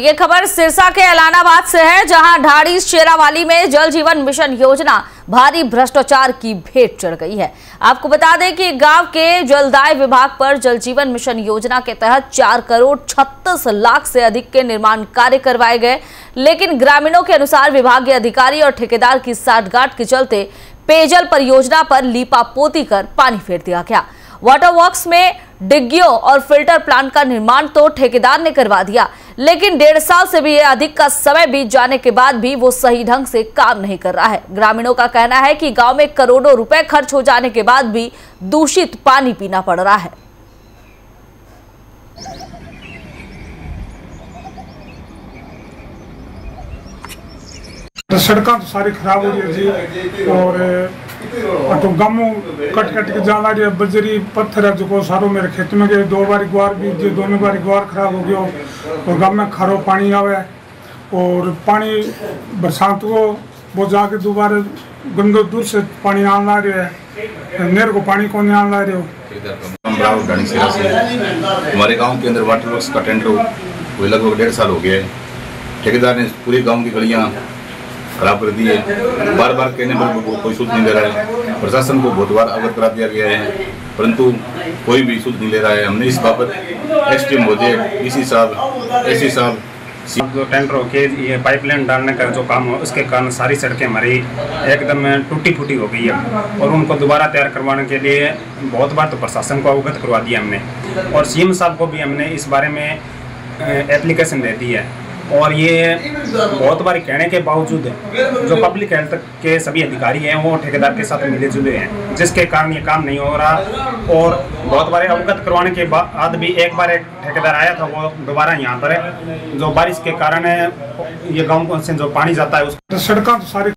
ये खबर। सिरसा के एलानाबाद से है, जहाँ ढाड़ी शेरावाली में जल जीवन मिशन योजना भारी भ्रष्टाचार की भेंट चढ़ गई है। आपको बता दें कि गाँव के जलदाय विभाग पर जल जीवन मिशन योजना के तहत चार करोड़ छत्तीस लाख से अधिक के निर्माण कार्य करवाए गए, लेकिन ग्रामीणों के अनुसार विभागीय अधिकारी और ठेकेदार की साठगांठ के चलते पेयजल परियोजना पर लीपापोती कर पानी फेर दिया गया। वाटर वर्क्स में डिग्गियों और फ़िल्टर प्लांट का निर्माण तो ठेकेदार ने करवा दिया लेकिन डेढ़ साल से भी अधिक का समय बीत जाने के बाद भी वो सही ढंग से काम नहीं कर रहा है। ग्रामीणों का कहना है कि गाँव में करोड़ों रुपए खर्च हो जाने के बाद भी दूषित पानी पीना पड़ रहा है। सड़क तो सारी खराब हो है जी, और तो गामू कट कट के जाना रही बजरी, पत्थर है, जो सारो मेरे खेत में गए, दो बारी ग्वार भी, जो दोनों बारी ग्वार खराब हो गया और गाँव में खारो पानी आवे, और पानी बरसात को वो जाके दोबारा गंदो दूर से पानी आने रहे है, नेर को पानी कौन आने रहे हो। हमारे गाँव के अंदर वाटर वर्क्स का टेंडर हुए लगभग डेढ़ साल हो गया है। ठेकेदार ने पूरे गाँव की गलियाँ खराब कर दी है बार बार कहने पर भी कोई सूद नहीं ले रहा है। प्रशासन को बहुत बार अवगत करा दिया गया है, परंतु कोई भी सूद नहीं ले रहा है। हमने इस बाबत एस टी महोदय डी साहब एस साहब जो टेंडर होके ये पाइपलाइन डालने का जो काम हो, उसके कारण सारी सड़कें हमारी एकदम टूटी फूटी हो गई है और उनको दोबारा तैयार करवाने के लिए बहुत बार तो प्रशासन को अवगत करवा दिया हमने। और सीएम साहब को भी हमने इस बारे में एप्लीकेशन दे दी है। और ये बहुत बार कहने के बावजूद जो पब्लिक हेल्थ के सभी अधिकारी हैं, वो ठेकेदार के साथ मिले जुले हैं, जिसके कारण ये काम नहीं हो रहा। और बहुत बार अवगत करवाने के बाद भी एक बार एक ठेकेदार आया था, वो दोबारा यहाँ पर है। जो बारिश के कारण है, ये गाँव से जो पानी जाता है, उस सड़क तो सारी